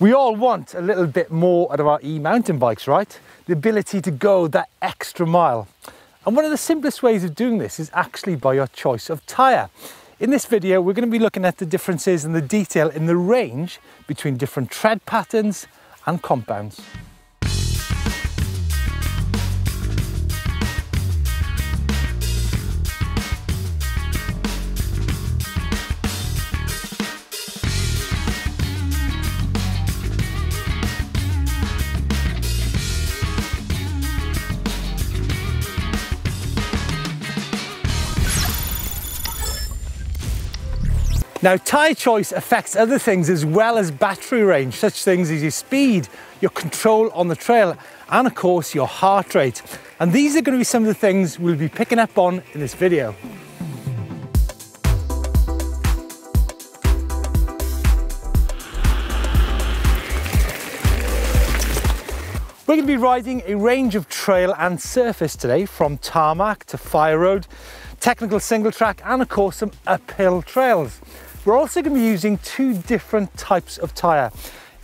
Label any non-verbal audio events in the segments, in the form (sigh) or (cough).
We all want a little bit more out of our e-mountain bikes, right? The ability to go that extra mile. And one of the simplest ways of doing this is actually by your choice of tyre. In this video, we're going to be looking at the differences and the detail in the range between different tread patterns and compounds. Now, tyre choice affects other things as well as battery range, such things as your speed, your control on the trail, and of course, your heart rate. And these are going to be some of the things we'll be picking up on in this video. We're going to be riding a range of trail and surface today, from tarmac to fire road, technical single track, and of course some uphill trails. We're also going to be using two different types of tyre,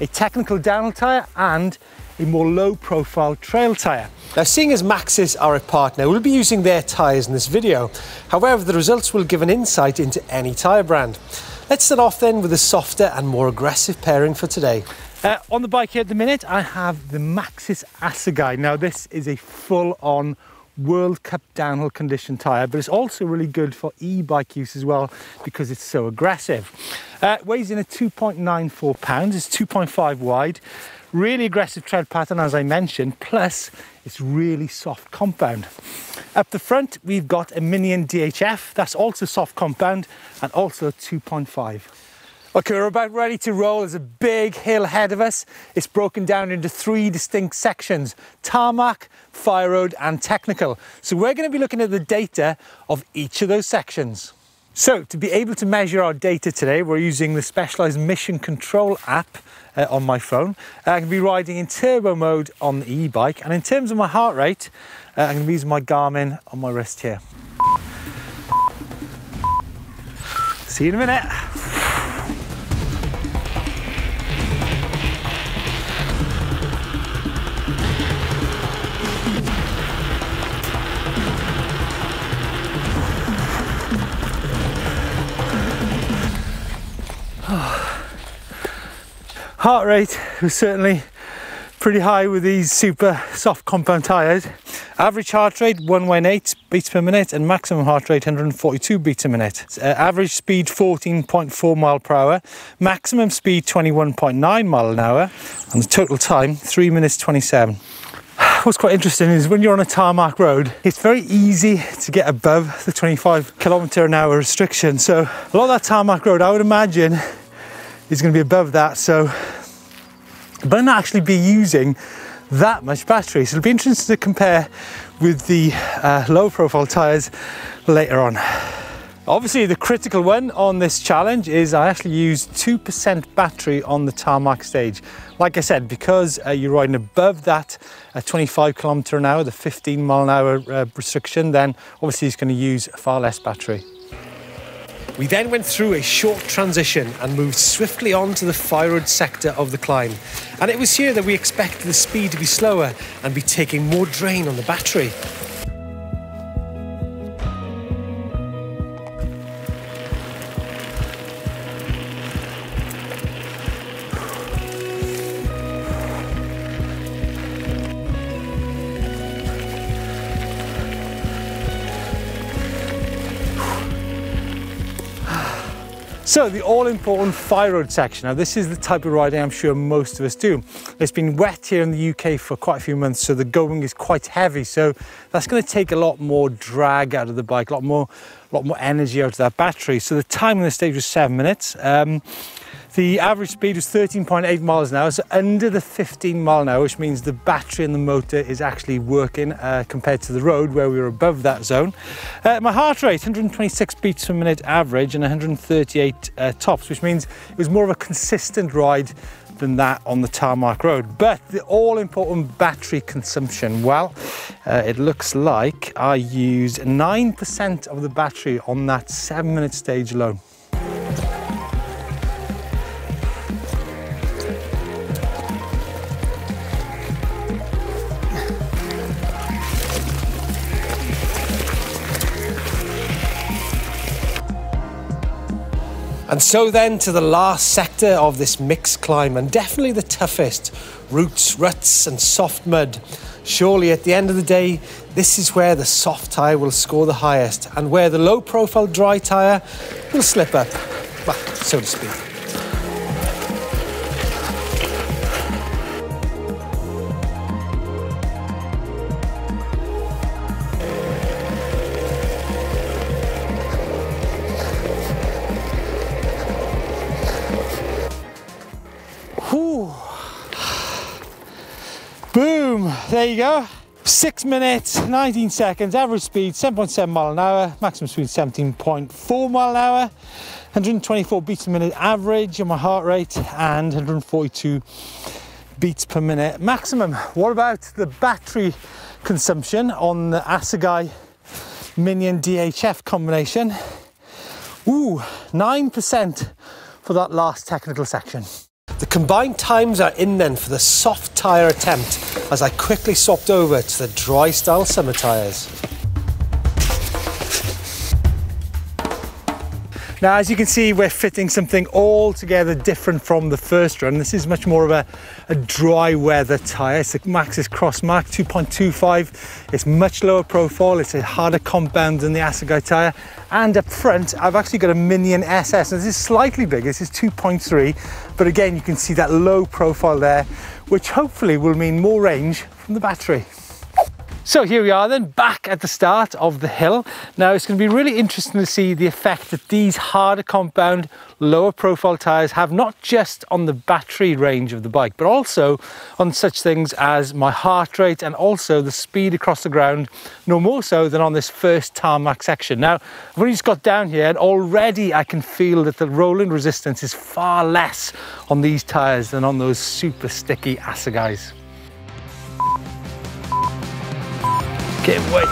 a technical downhill tyre and a more low profile trail tyre. Now seeing as Maxxis are a partner, we'll be using their tyres in this video. However, the results will give an insight into any tyre brand. Let's start off then with a softer and more aggressive pairing for today. Uh, on the bike here at the minute, I have the Maxxis Assegai. Now this is a full on World Cup downhill condition tyre, but it's also really good for e-bike use as well because it's so aggressive. Uh, weighs in at 2.94 pounds, it's 2.5 wide, really aggressive tread pattern as I mentioned, plus it's really soft compound. Up the front, we've got a Minion DHF, that's also soft compound and also 2.5. Okay, we're about ready to roll. There's a big hill ahead of us. It's broken down into three distinct sections, tarmac, fire road and technical. So we're gonna be looking at the data of each of those sections. So to be able to measure our data today, we're using the Specialized Mission Control app uh, on my phone. Uh, I'm gonna be riding in turbo mode on the e-bike. And in terms of my heart rate, uh, I'm gonna be using my Garmin on my wrist here. See you in a minute. Heart rate was certainly pretty high with these super soft compound tyres. Average heart rate 118 beats per minute and maximum heart rate 142 beats a minute. Uh, average speed 14.4 mile per hour, maximum speed 21.9 mile an hour, and the total time 3 minutes 27. (sighs) What's quite interesting is when you're on a tarmac road, it's very easy to get above the 25 kilometer an hour restriction. So a lot of that tarmac road, I would imagine, is going to be above that. So, but I'm not actually be using that much battery. So it'll be interesting to compare with the uh, low profile tyres later on. Obviously the critical one on this challenge is I actually used 2% battery on the tarmac stage. Like I said, because uh, you're riding above that uh, 25 kilometer an hour, the 15 mile an hour uh, restriction, then obviously it's going to use far less battery. We then went through a short transition and moved swiftly on to the fire road sector of the climb. And it was here that we expected the speed to be slower and be taking more drain on the battery. So the all-important fire road section. Now this is the type of riding I'm sure most of us do. It's been wet here in the UK for quite a few months, so the going is quite heavy. So that's going to take a lot more drag out of the bike, a lot more, a lot more energy out of that battery. So the time on the stage was seven minutes. Um, the average speed was 13.8 miles an hour, so under the 15 mile an hour, which means the battery and the motor is actually working uh, compared to the road where we were above that zone. Uh, my heart rate, 126 beats per minute average and 138 uh, tops, which means it was more of a consistent ride than that on the tarmac road. But the all important battery consumption, well, uh, it looks like I used 9% of the battery on that seven minute stage alone. And so then to the last sector of this mixed climb, and definitely the toughest roots, ruts, and soft mud. Surely at the end of the day, this is where the soft tyre will score the highest, and where the low profile dry tyre will slip up, so to speak. There you go. Six minutes, 19 seconds, average speed 7.7 mile an hour, maximum speed 17.4 mile an hour, 124 beats a minute average on my heart rate and 142 beats per minute maximum. What about the battery consumption on the Assegai Minion DHF combination? Ooh, 9% for that last technical section. The combined times are in then for the soft tyre attempt as I quickly swapped over to the dry style summer tyres. Now, as you can see, we're fitting something altogether different from the first run. This is much more of a, a dry weather tyre. It's a Maxxis Crossmark 2.25. It's much lower profile. It's a harder compound than the Assegai tyre. And up front, I've actually got a Minion SS. And this is slightly bigger. This is 2.3. But again, you can see that low profile there, which hopefully will mean more range from the battery. So here we are then back at the start of the hill. Now it's going to be really interesting to see the effect that these harder compound lower profile tyres have not just on the battery range of the bike but also on such things as my heart rate and also the speed across the ground no more so than on this first tarmac section. Now I've only just got down here and already I can feel that the rolling resistance is far less on these tyres than on those super sticky Assegais. Get away.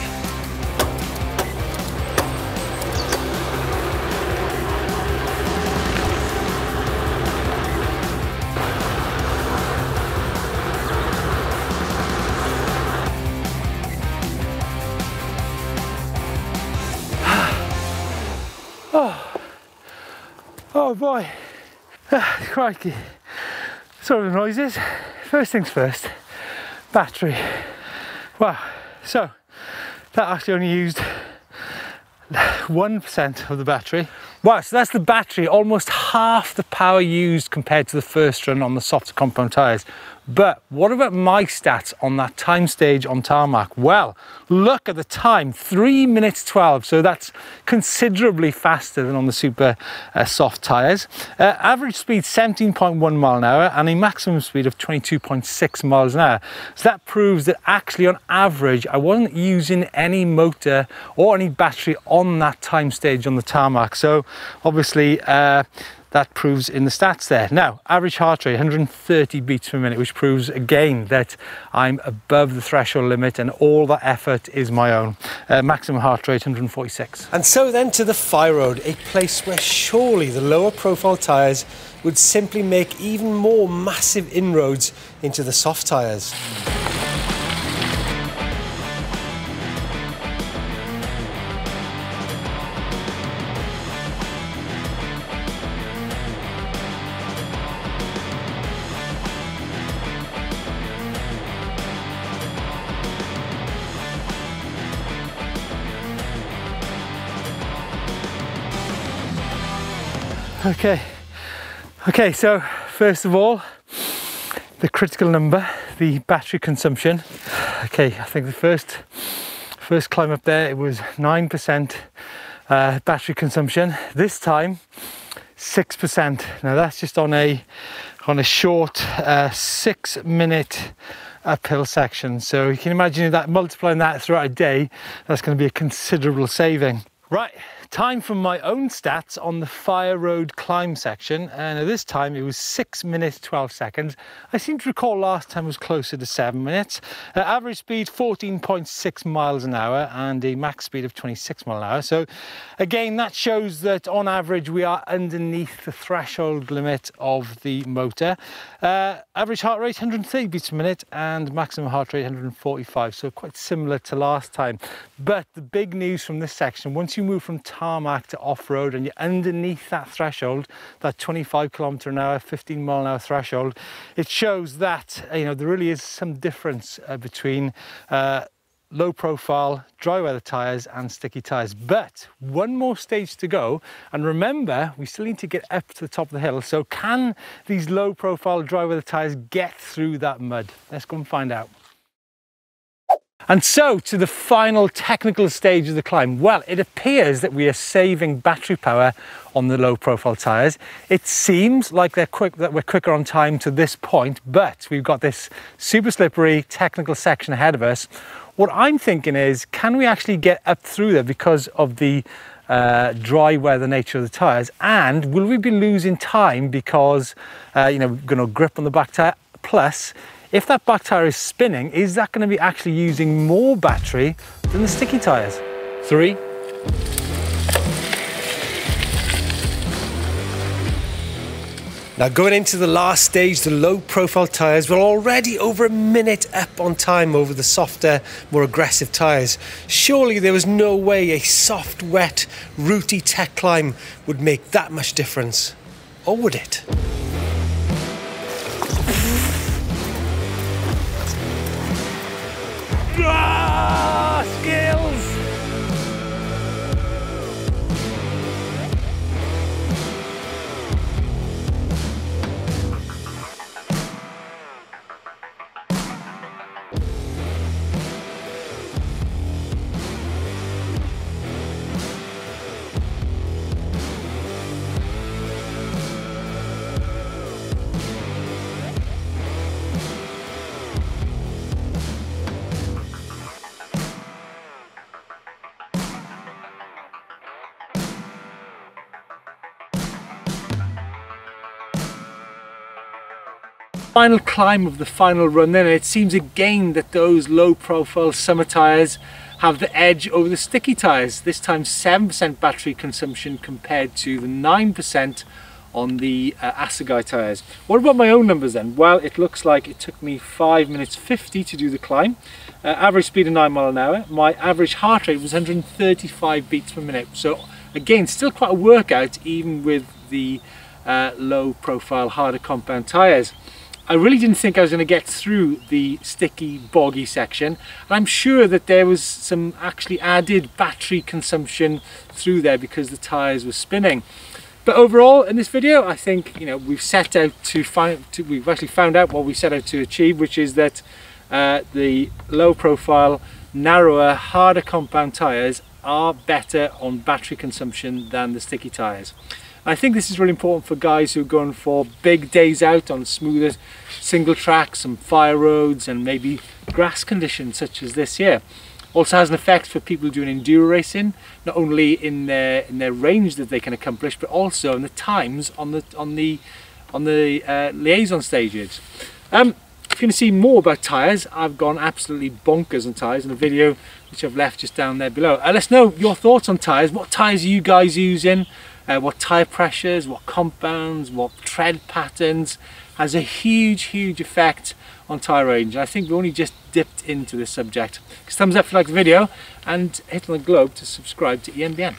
Oh, (sighs) oh boy, ah, (sighs) crikey. Sorry the noises. First things first, battery. Wow, so that actually only used 1% of the battery. Wow, so that's the battery, almost half the power used compared to the first run on the softer compound tyres. But what about my stats on that time stage on tarmac? Well, look at the time, 3 minutes 12. So that's considerably faster than on the super uh, soft tyres. Uh, average speed 17.1 mile an hour and a maximum speed of 22.6 miles an hour. So that proves that actually on average, I wasn't using any motor or any battery on that time stage on the tarmac. So obviously, uh, that proves in the stats there. Now, average heart rate, 130 beats per minute, which proves again that I'm above the threshold limit and all that effort is my own. Uh, maximum heart rate, 146. And so then to the Fire Road, a place where surely the lower profile tyres would simply make even more massive inroads into the soft tyres. Okay, okay, so first of all, the critical number, the battery consumption. Okay, I think the first first climb up there it was 9% uh, battery consumption. This time, 6%. Now that's just on a on a short uh, six minute uphill section. So you can imagine that multiplying that throughout a day, that's going to be a considerable saving. Right, Time from my own stats on the Fire Road climb section, and this time it was 6 minutes 12 seconds. I seem to recall last time was closer to 7 minutes. Uh, average speed 14.6 miles an hour and a max speed of 26 mile an hour. So again, that shows that on average we are underneath the threshold limit of the motor. Uh, average heart rate 130 beats per minute and maximum heart rate 145, so quite similar to last time. But the big news from this section, once you move from tarmac to off-road and you're underneath that threshold, that 25 kilometer an hour, 15 mile an hour threshold, it shows that, you know, there really is some difference uh, between uh, low profile, dry weather tyres and sticky tyres. But one more stage to go. And remember, we still need to get up to the top of the hill. So can these low profile dry weather tyres get through that mud? Let's go and find out. And so to the final technical stage of the climb. Well, it appears that we are saving battery power on the low profile tyres. It seems like they're quick, that we're quicker on time to this point, but we've got this super slippery technical section ahead of us what I'm thinking is, can we actually get up through there because of the uh, dry weather nature of the tyres? And will we be losing time because, uh, you know, we're going to grip on the back tyre? Plus, if that back tyre is spinning, is that going to be actually using more battery than the sticky tyres? Three, Now going into the last stage, the low profile tyres were already over a minute up on time over the softer, more aggressive tyres. Surely there was no way a soft, wet, rooty tech climb would make that much difference. Or would it? Ah, final climb of the final run then it seems again that those low profile summer tyres have the edge over the sticky tyres this time 7% battery consumption compared to the 9% on the uh, Assegai tyres. What about my own numbers then? Well it looks like it took me 5 minutes 50 to do the climb uh, average speed of 9 mile an hour my average heart rate was 135 beats per minute so again still quite a workout even with the uh, low profile harder compound tyres. I really didn't think I was going to get through the sticky, boggy section. I'm sure that there was some actually added battery consumption through there because the tyres were spinning. But overall, in this video, I think you know we've set out to find, to, we've actually found out what we set out to achieve, which is that uh, the low profile, narrower, harder compound tyres are better on battery consumption than the sticky tyres. I think this is really important for guys who are going for big days out on smoother single tracks, and fire roads and maybe grass conditions such as this here. Also has an effect for people doing enduro racing, not only in their in their range that they can accomplish, but also in the times on the on the on the uh, liaison stages. Um, if you want to see more about tyres, I've gone absolutely bonkers on tyres in a video which I've left just down there below. Uh, let's know your thoughts on tyres. What tyres are you guys using? Uh, what tyre pressures, what compounds, what tread patterns has a huge, huge effect on tyre range. I think we only just dipped into this subject. Thumbs up if you like the video and hit on the globe to subscribe to EMBN.